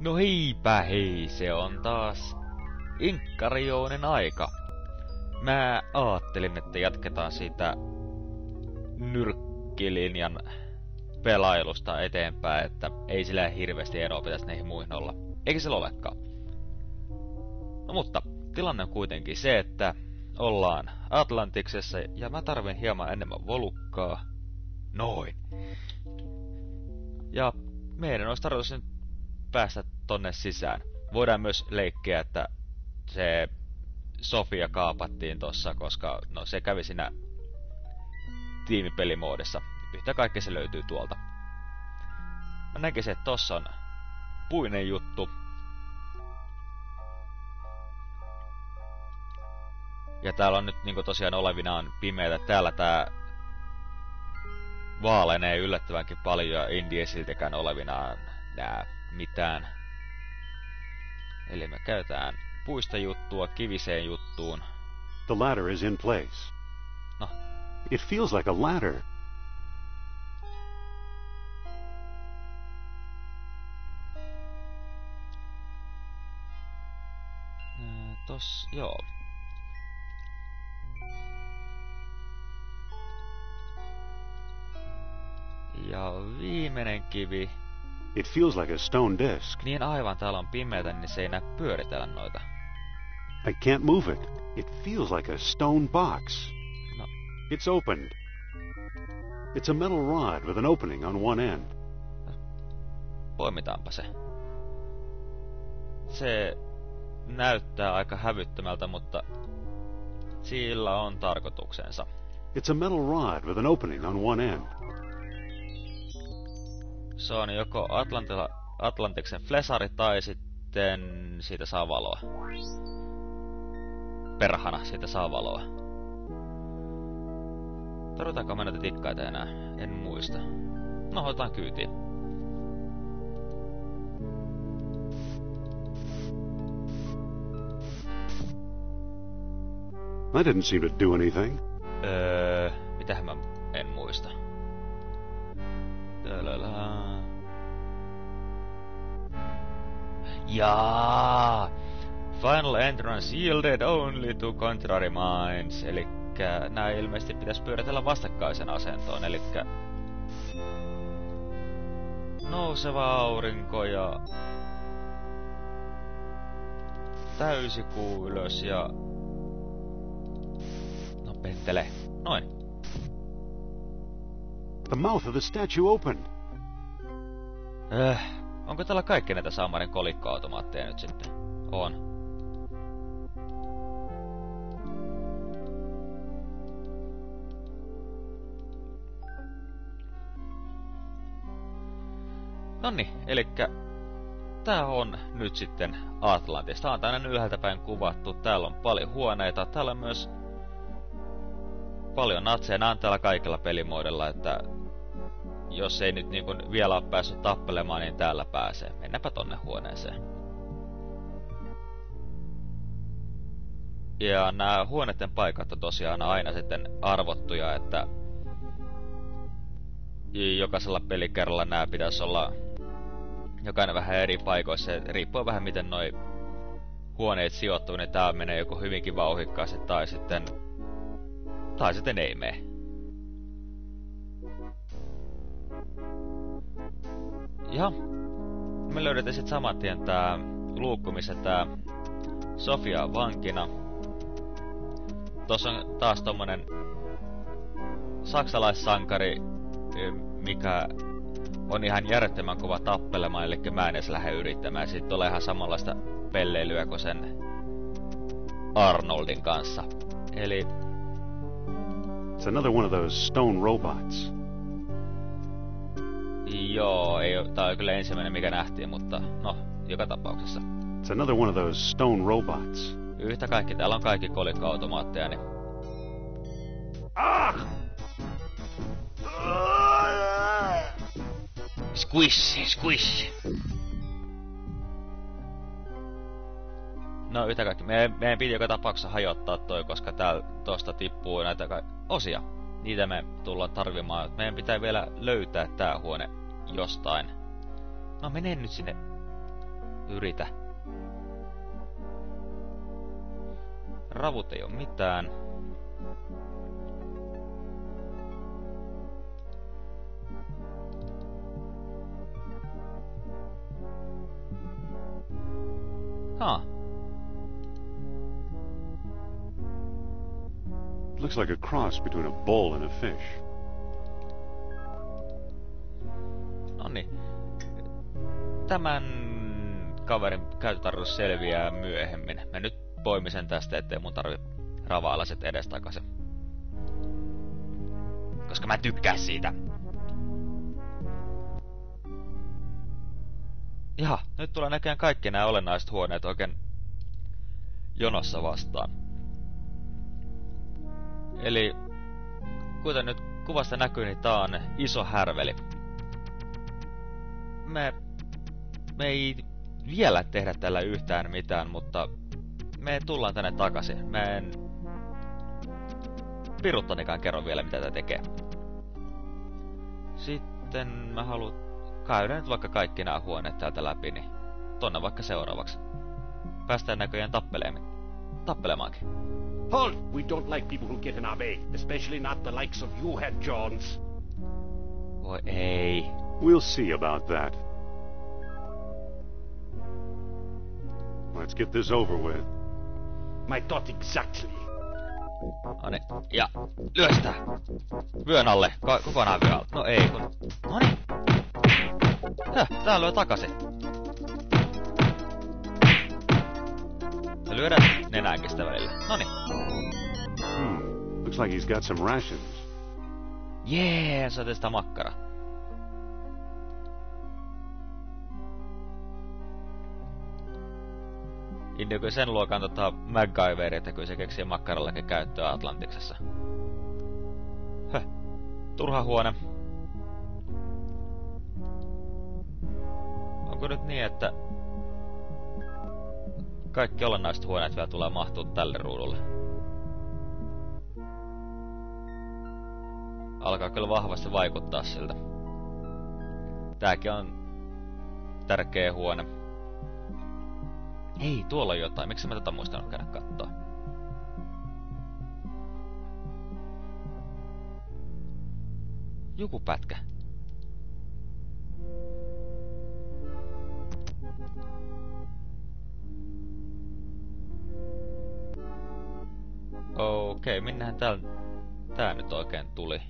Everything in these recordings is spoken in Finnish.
No heipä hei, se on taas Inkkarijounen aika. Mä aattelin, että jatketaan siitä nyrkkilinjan pelailusta eteenpäin, että ei sillä hirveästi eroa pitäisi näihin muihin olla. Eikä se olekaan. No mutta, tilanne on kuitenkin se, että ollaan Atlantiksessa ja mä tarvin hieman enemmän volukkaa. Noin. Ja meidän olisi tarkoitus nyt päästä tonne sisään. Voidaan myös leikkiä, että se Sofia kaapattiin tossa, koska no se kävi siinä tiimipelimoodissa. Yhtä kaikki se löytyy tuolta. Mä näkisin, että tossa on puinen juttu. Ja täällä on nyt niinku tosiaan olevinaan pimeätä. Täällä tää vaalenee yllättävänkin paljon ja Indie siltikään olevinaan nää mitään. Eli me käytetään puista juttua kiviseen juttuun. The ladder is in place. No. It feels like a ladder. Tos, joo. Ja viimeinen kivi. It feels like a stone disc. Niin aivan, täällä on pimeätä, niin se ei näe pyöritellä noita. I can't move it. It feels like a stone box. No. It's opened. It's a metal rod with an opening on one end. Poimitaanpa se. Se näyttää aika hävyttömältä, mutta sillä on tarkoituksensa. It's a metal rod with an opening on one end. Se on joko Atlantilla, Atlantiksen flesari tai sitten siitä saa valoa. Perhana, siitä saa valoa. Tarvitaanko me näitä tikkaita enää? En muista. No, otetaan kyytiin. That didn't seem to do anything. Öö, mitähän mä Jaa! Final entrance yielded only to contrary minds. Eli nämä ilmeisesti pitäisi pyöritellä vastakkaisen asentoon. Eli nouseva aurinko ja täysikuu ylös ja... No pentele. Noin. The mouth of the statue opened. Äh, onko täällä kaikki näitä Samarin kolikkoautomaatteja nyt sitten? On. Nonni, elikkä tää on nyt sitten Atlantis. Tää on tänne ylhäältä päin kuvattu. Täällä on paljon huoneita. Täällä on myös paljon natseja. Nää on täällä kaikilla pelimoodella, että jos ei nyt niin kuin vielä ole päässyt tappelemaan, niin täällä pääsee. Mennäpä tonne huoneeseen. Ja nämä huoneiden paikat on tosiaan aina sitten arvottuja, että jokaisella pelikerralla nämä pitäisi olla jokainen vähän eri paikoissa. Riippuu vähän miten noi huoneet sijoittuu, niin tää menee joko hyvinkin vauhikkaasti tai sitten tai sitten ei mene. Ja me löydetään sitten saman tien tää luukku, missä tää Sofia on vankina. Tossa on taas tommonen saksalaissankari, mikä on ihan järjettömän kova tappelemaan, eli mä en edes lähde yrittämään. Sitten tulee ihan samanlaista pelleilyä kuin sen Arnoldin kanssa. Eli... It's another one of those stone robots. Joo, ei, tää on kyllä ensimmäinen mikä nähtiin, mutta no, joka tapauksessa. It's another one of those stone robots. Yhtä kaikki, täällä on kaikki kolikkoautomaatteja, niin... Ah! Squish, squish. No yhtä kaikki. Meidän, meidän piti joka tapauksessa hajottaa toi, koska täällä tosta tippuu näitä osia. Niitä me tullaan tarvimaan. Meidän pitää vielä löytää tää huone jostain. No mene nyt sinne. yritä. Ravut ei oo mitään. Huh. Looks like a cross between a bull and a fish. Tämän kaverin käytötarkoitus selviää myöhemmin. Mä nyt poimin sen tästä, ettei mun tarvi ravailla sit edestakaisin. Koska mä tykkään siitä. Jaha, nyt tulee näkään kaikki nämä olennaiset huoneet oikein jonossa vastaan. Eli kuten nyt kuvasta näkyy, niin tää on iso härveli. Me, me ei vielä tehdä tällä yhtään mitään, mutta me tullaan tänne takaisin. Mä en piruttanikaan kerro vielä mitä tää tekee. Sitten mä haluan käydä nyt vaikka kaikki nämä huoneet täältä läpi, niin tonne vaikka seuraavaksi. Päästään näköjään tappelemaan. tappelemaankin. Halt! We don't like people who get in our way, especially not the likes of you, Head Johns. Voi ei. We'll see about that. Let's get this over with. My thought exactly. Noni, ja lyö sitä. Vyön alle, Ko kokonaan vyön alle. No ei, kun... Noni. Häh, tää lyö takaisin. Ja lyödään nenäänkin sitä välillä. Noni. Hmm. Looks like he's got some rations. Jee, yeah, saatiin sitä makkara. Indioko sen luokan tota MacGyver, että kyllä se keksii makkarallakin käyttöä Atlantiksessa. Höh. Turha huone. Onko nyt niin, että kaikki olennaiset huoneet vielä tulee mahtua tälle ruudulle? Alkaa kyllä vahvasti vaikuttaa siltä. Tääkin on tärkeä huone. Hei, tuolla on jotain. Miksi mä tätä muistanut käydä katsoa? Joku pätkä. Okei, okay, minnehän tää, tää nyt oikein tuli?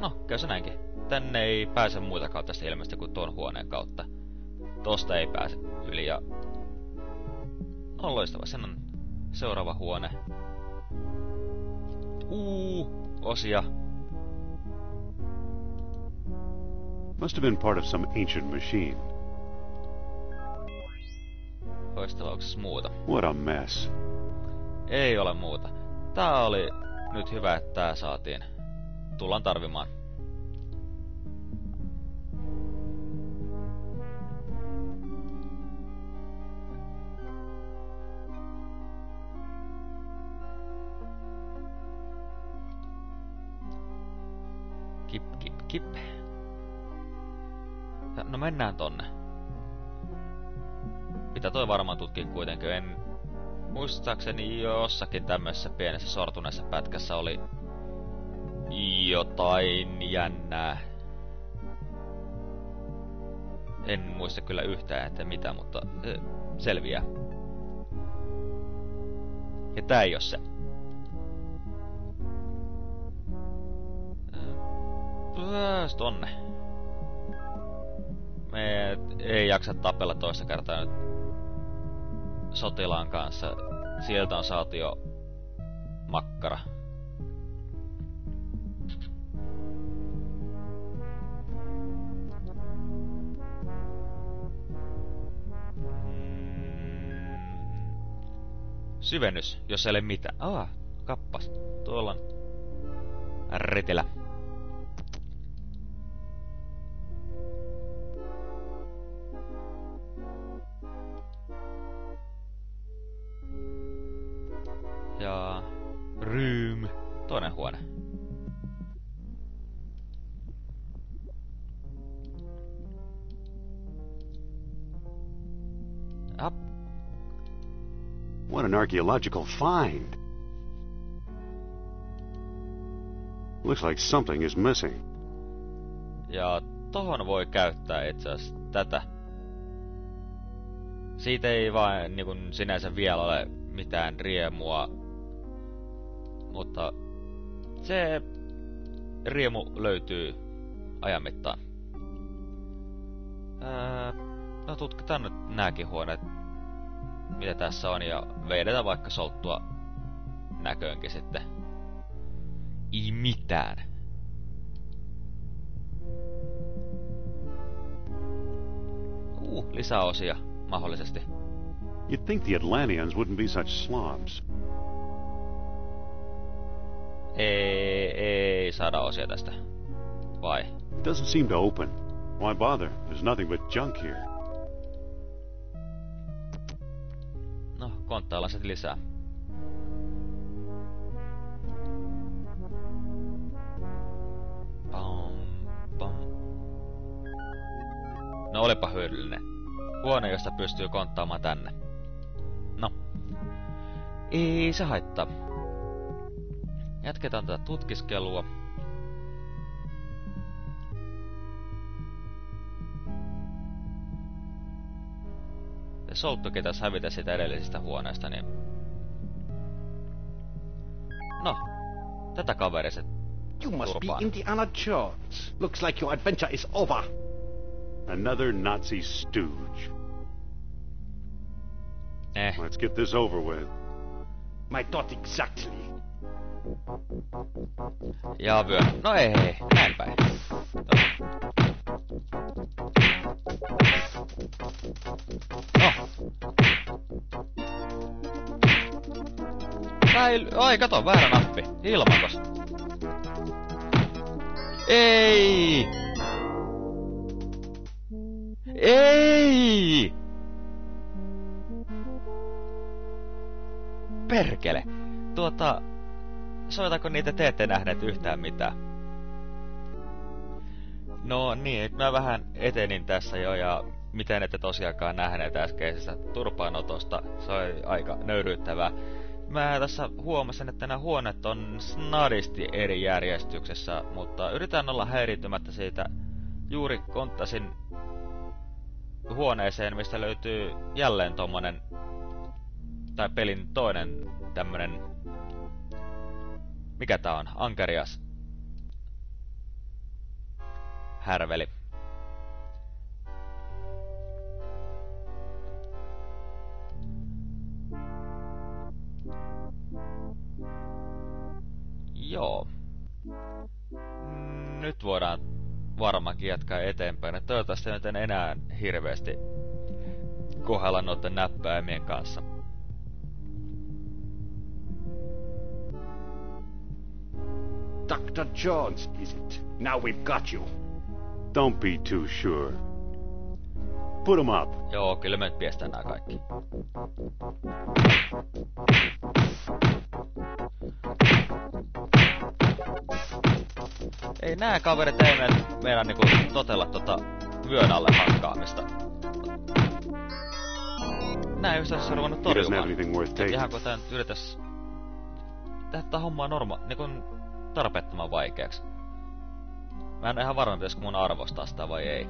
No, käy se näinkin. Tänne ei pääse muita kautta tästä ilmeisesti kuin tuon huoneen kautta. Tosta ei pääse yli ja... On loistava, sen on seuraava huone. Uu, osia. Must have been part of some ancient machine. Loistavauksessa muuta. What a mess. Ei ole muuta. Tää oli nyt hyvä, että tää saatiin. Tullaan tarvimaan. No mennään tonne. Pitää toi varmaan tutkia kuitenkin. En muistaakseni jossakin tämmöisessä pienessä sortuneessa pätkässä oli jotain jännää. En muista kyllä yhtään, että mitä, mutta äh, selviää. Ja tää ei oo se. Äh, tonne. Me ei jaksa tapella toista kertaa nyt sotilaan kanssa. Sieltä on saatu jo makkara. Syvennys, jos ei ole mitään. Ah, kappas. Tuolla on retelä. ja... Room. Toinen huone. Up. What an archaeological find! Looks like something is missing. Ja tohon voi käyttää itse asiassa tätä. Siitä ei vaan niin kun sinänsä vielä ole mitään riemua mutta se riemu löytyy ajan mittaan. Ää, no tutkitaan nyt nääkin huoneet, mitä tässä on, ja vedetään vaikka solttua näköönkin sitten. Ei mitään. Uh, lisäosia, mahdollisesti. You'd think the Atlanteans wouldn't be such slobs. Ei, ei saada osia tästä. Vai? It doesn't seem to open. Why bother? There's nothing but junk here. No, konttaillaan sitten lisää. Pam, pam. No olipa hyödyllinen. Huone, josta pystyy konttaamaan tänne. No. Ei se haittaa. Jatketaan tätä tutkiskelua. Se solttukin tässä hävitä sitä edellisestä huoneesta, niin... No, tätä kaveri se You must be turpaan. Indiana Jones. Looks like your adventure is over. Another Nazi stooge. Eh, Let's get this over with. My thought exactly. Ja vyö. No ei, ei, näin päin. No. Säily... Ai, kato, väärä nappi. Ilmakos. Ei! Ei! Perkele. Tuota, soitako niitä te ette nähneet yhtään mitään? No niin, mä vähän etenin tässä jo ja miten ette tosiaankaan nähneet äskeisestä turpaanotosta, se oli aika nöyryyttävää. Mä tässä huomasin, että nämä huoneet on snadisti eri järjestyksessä, mutta yritän olla häiriintymättä siitä. Juuri konttasin huoneeseen, mistä löytyy jälleen tommonen, tai pelin toinen tämmönen, mikä tää on, Ankerias härveli. Joo. Nyt voidaan varmaankin jatkaa eteenpäin. Ja toivottavasti nyt en enää hirveästi kohdella noiden näppäimien kanssa. Dr. Jones, is it? Now we've got you. Don't be too sure. Put 'em up. Joo, kyllä me nyt piestään nää kaikki. Ei nää kaverit ei meidän, meidän niinku totella tota vyön alle hakkaamista. Nää ei yhtään ruvennut torjumaan. ihan kun tää nyt yritäs tehdä tää hommaa norma, niinku tarpeettoman vaikeaksi. Mä en ole ihan varma, pitäisikö mun arvostaa sitä vai ei.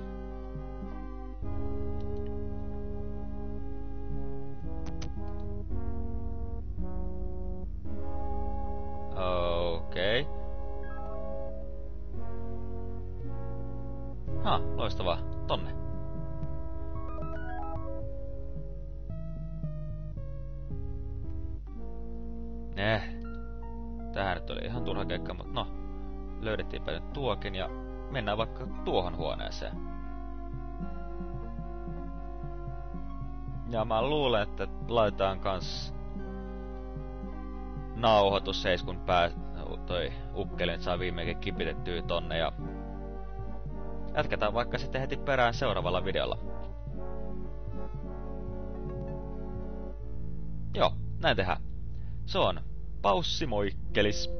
Okei. Okay. Ha, loistavaa. Tonne. Eh. Löydettiinpä nyt tuokin ja mennään vaikka tuohon huoneeseen. Ja mä luulen, että laitetaan kans nauhoitus seis, kun pää, toi ukkeli saa viimeinkin kipitettyä tonne ja jatketaan vaikka sitten heti perään seuraavalla videolla. Joo, näin tehdään. Se on Paussi Moikkelis.